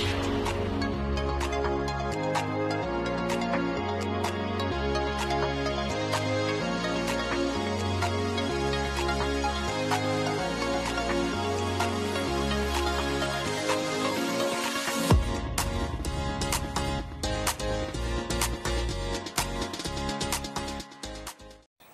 Yeah.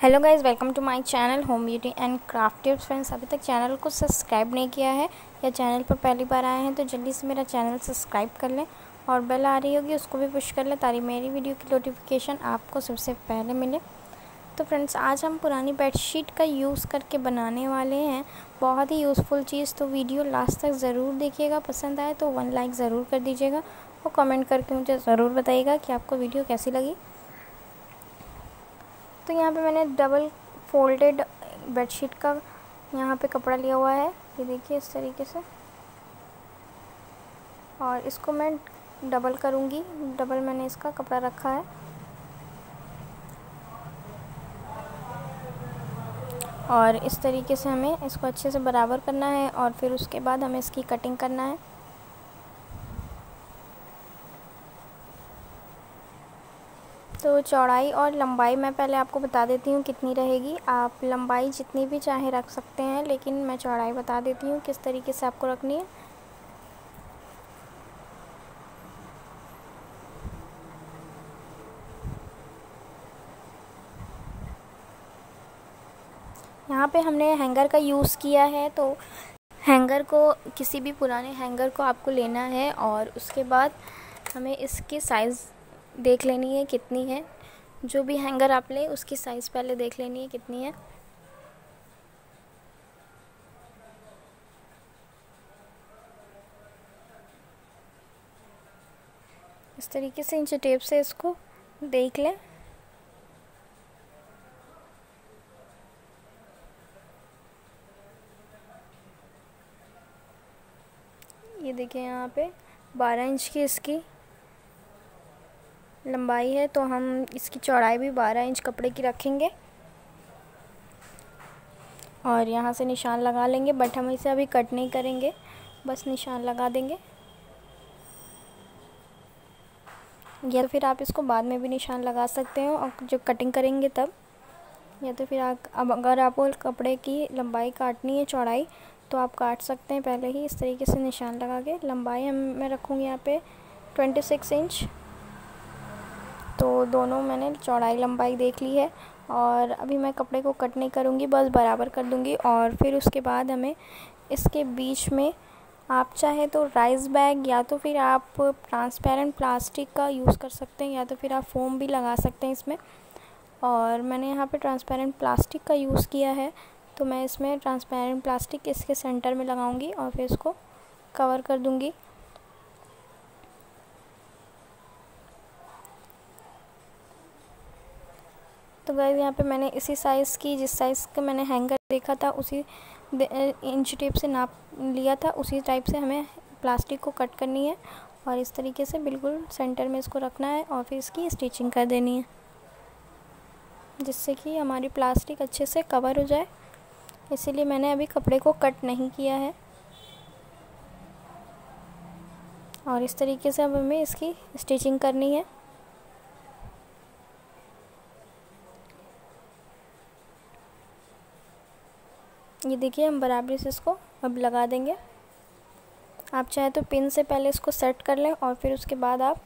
Hello guys welcome to my channel home beauty and craft tips friends अभी तक channel को subscribe नहीं किया है या चैनल पर पहली बार आए हैं तो जल्दी से मेरा चैनल सब्सक्राइब कर लें और बेल आ रही होगी, उसको भी पुश कर लें ताकि मेरी वीडियो की नोटिफिकेशन आपको सबसे पहले मिले। तो फ्रेंड्स आज हम पुरानी बेडशीट का यूज़ करके बनाने वाले हैं। बहुत ही यूज़फुल चीज़ तो वीडियो लास्ट तक ज़रूर देखिएगा, पसंद आए तो वन लाइक ज़रूर कर दीजिएगा और कमेंट करके मुझे ज़रूर बताइएगा कि आपको वीडियो कैसी लगी। तो यहाँ पे मैंने डबल फोल्डेड बेडशीट का यहाँ पे कपड़ा लिया हुआ है। ये देखिए इस तरीके से। और इसको मैं डबल करूँगी। डबल मैंने इसका कपड़ा रखा है। और इस तरीके से हमें इसको अच्छे से बराबर करना है और फिर उसके बाद हमें इसकी कटिंग करना है। तो चौड़ाई और लंबाई मैं पहले आपको बता देती हूँ कितनी रहेगी। आप लंबाई जितनी भी चाहे रख सकते हैं, लेकिन मैं चौड़ाई बता देती हूँ किस तरीके से आपको रखनी है। यहाँ पे हमने हैंगर का यूज़ किया है तो हैंगर को, किसी भी पुराने हैंगर को आपको लेना है और उसके बाद हमें इसकी साइज़ देख लेनी है कितनी है। जो भी हैंगर आप लें, उसकी साइज़ पहले देख लेनी है कितनी है। इस तरीके से इंच टेप से इसको देख लें। ये देखिए यहाँ पे 12 इंच की इसकी लंबाई है तो हम इसकी चौड़ाई भी 12 इंच कपड़े की रखेंगे। और यहाँ से निशान लगा लेंगे, बट हम इसे अभी कट नहीं करेंगे, बस निशान लगा देंगे। या तो फिर आप इसको बाद में भी निशान लगा सकते हो, और जब कटिंग करेंगे तब। या तो फिर आप, अब अगर आपको कपड़े की लंबाई काटनी है, चौड़ाई तो आप काट सकते हैं। पहले ही इस तरीके से निशान लगा के, लंबाई हम, मैं रखूँगी यहाँ पे ट्वेंटी सिक्स इंच तो दोनों मैंने चौड़ाई लंबाई देख ली है और अभी मैं कपड़े को कट नहीं करूँगी, बस बराबर कर दूँगी और फिर उसके बाद हमें इसके बीच में आप चाहे तो राइस बैग या तो फिर आप ट्रांसपेरेंट प्लास्टिक का यूज़ कर सकते हैं या तो फिर आप फोम भी लगा सकते हैं इसमें। और मैंने यहाँ पे ट्रांसपेरेंट प्लास्टिक का यूज़ किया है तो मैं इसमें ट्रांसपेरेंट प्लास्टिक इसके सेंटर में लगाऊँगी और फिर इसको कवर कर दूँगी। तो गाइस, यहाँ पे मैंने इसी साइज़ की, जिस साइज़ का मैंने हैंगर देखा था, उसी इंच टेप से नाप लिया था, उसी टाइप से हमें प्लास्टिक को कट करनी है और इस तरीके से बिल्कुल सेंटर में इसको रखना है और फिर इसकी स्टिचिंग कर देनी है। जिससे कि हमारी प्लास्टिक अच्छे से कवर हो जाए। इसीलिए मैंने अभी कपड़े को कट नहीं किया है। और इस तरीके से अब हमें इसकी स्टिचिंग करनी है। ये देखिए, हम बराबरी से इसको अब लगा देंगे। आप चाहे तो पिन से पहले इसको सेट कर लें और फिर उसके बाद आप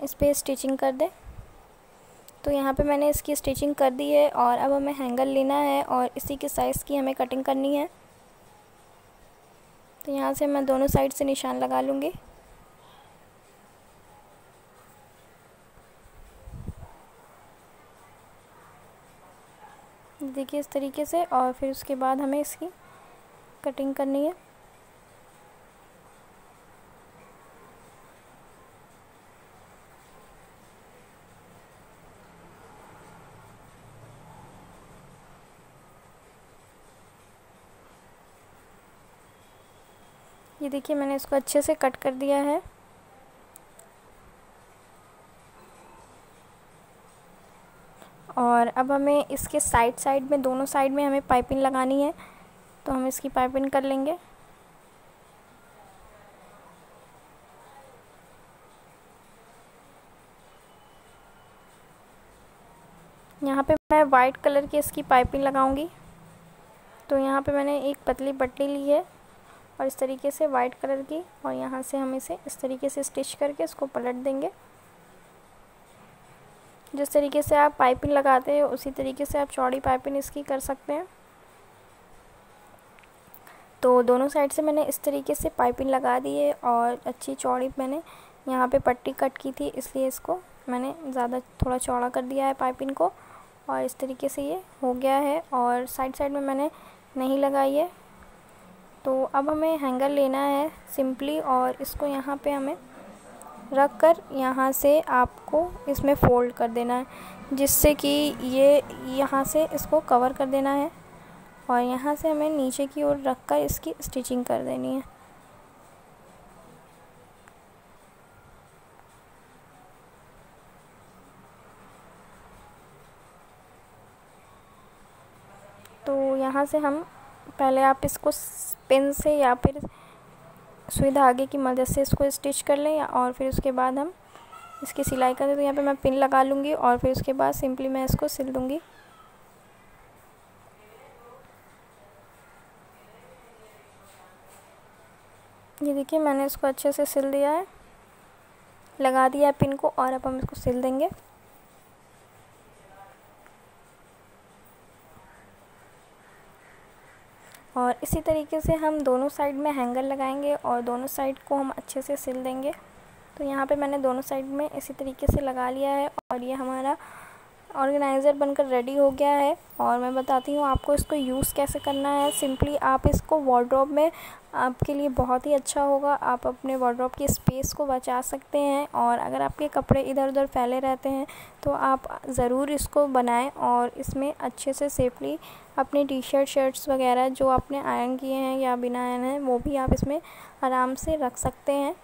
इस पर स्टिचिंग कर दें। तो यहाँ पे मैंने इसकी स्टिचिंग कर दी है और अब हमें हैंगर लेना है और इसी के साइज़ की हमें कटिंग करनी है। तो यहाँ से मैं दोनों साइड से निशान लगा लूँगी। देखिए इस तरीके से और फिर उसके बाद हमें इसकी कटिंग करनी है। ये देखिए मैंने इसको अच्छे से कट कर दिया है। और अब हमें इसके साइड साइड में, दोनों साइड में हमें पाइपिंग लगानी है तो हम इसकी पाइपिंग कर लेंगे। यहाँ पे मैं वाइट कलर की इसकी पाइपिंग लगाऊँगी। तो यहाँ पे मैंने एक पतली पट्टी ली है, और इस तरीके से वाइट कलर की, और यहाँ से हम इसे इस तरीके से स्टिच करके इसको पलट देंगे। जिस तरीके से आप पाइपिंग लगाते हैं, उसी तरीके से आप चौड़ी पाइपिंग इसकी कर सकते हैं। तो दोनों साइड से मैंने इस तरीके से पाइपिंग लगा दी है और अच्छी चौड़ी मैंने यहाँ पे पट्टी कट की थी, इसलिए इसको मैंने ज़्यादा थोड़ा चौड़ा कर दिया है पाइपिंग को और इस तरीके से ये हो गया है और साइड साइड में मैंने नहीं लगाई है। तो अब हमें हैंगर लेना है सिंपली और इसको यहाँ पे हमें रख कर यहाँ से आपको इसमें फ़ोल्ड कर देना है, जिससे कि ये, यहाँ से इसको कवर कर देना है और यहाँ से हमें नीचे की ओर रख कर इसकी स्टिचिंग कर देनी है। तो यहाँ से हम पहले आप इसको पेन से या फिर सुई धागे की मदद से इसको स्टिच कर लें और फिर उसके बाद हम इसकी सिलाई कर। तो यहाँ पे मैं पिन लगा लूँगी और फिर उसके बाद सिंपली मैं इसको सिल दूँगी। ये देखिए, मैंने इसको अच्छे से सिल दिया है। लगा दिया है पिन को और अब हम इसको सिल देंगे। और इसी तरीके से हम दोनों साइड में हैंगर लगाएँगे और दोनों साइड को हम अच्छे से सिल देंगे। तो यहाँ पे मैंने दोनों साइड में इसी तरीके से लगा लिया है और ये हमारा ऑर्गेनाइज़र बनकर रेडी हो गया है और मैं बताती हूँ आपको इसको यूज़ कैसे करना है। सिंपली आप इसको वार्ड्रॉप में आपके लिए बहुत ही अच्छा होगा। आप अपने वार्ड्रॉप की स्पेस को बचा सकते हैं और अगर आपके कपड़े इधर उधर फैले रहते हैं तो आप ज़रूर इसको बनाएँ और इसमें अच्छे से सेफली अपने टी शर्ट शर्ट्स वगैरह जो आपने आयन किए हैं या बिना आयन हैं, वो भी आप इसमें आराम से रख सकते हैं।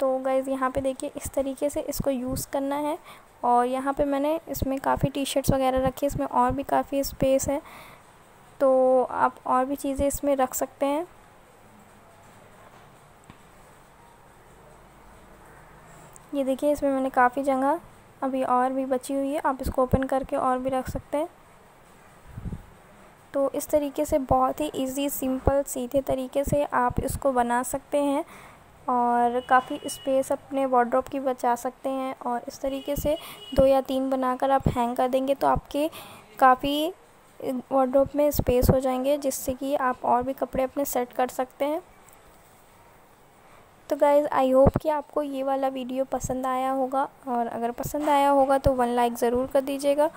तो गैज़ यहाँ पे देखिए इस तरीके से इसको यूज़ करना है। और यहाँ पे मैंने इसमें काफ़ी टी शर्ट्स वगैरह रखी, इसमें और भी काफ़ी स्पेस है। तो आप और भी चीज़ें इसमें रख सकते हैं। ये देखिए, इसमें मैंने काफ़ी जगह अभी और भी बची हुई है। आप इसको ओपन करके और भी रख सकते हैं। तो इस तरीके से बहुत ही इजी सिंपल सीधे तरीके से आप इसको बना सकते हैं। और काफ़ी स्पेस अपने वार्ड्रोप की बचा सकते हैं और इस तरीके से दो या तीन बनाकर आप हैंग कर देंगे तो आपके काफ़ी वार्ड्रोप में स्पेस हो जाएँगे, जिससे कि आप और भी कपड़े अपने सेट कर सकते हैं। तो गाइज़ आई होप कि आपको ये वाला वीडियो पसंद आया होगा और अगर पसंद आया होगा तो वन लाइक ज़रूर कर दीजिएगा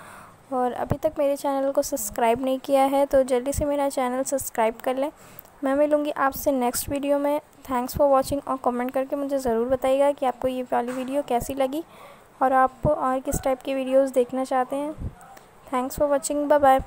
और अभी तक मेरे चैनल को सब्सक्राइब नहीं किया है तो जल्दी से मेरा चैनल सब्सक्राइब कर लें। मैं मिलूँगी आपसे नेक्स्ट वीडियो में। थैंक्स फॉर वॉचिंग और कमेंट करके मुझे ज़रूर बताइएगा कि आपको ये वाली वीडियो कैसी लगी और आप और किस टाइप की वीडियोज़ देखना चाहते हैं। Thanks for watching bye bye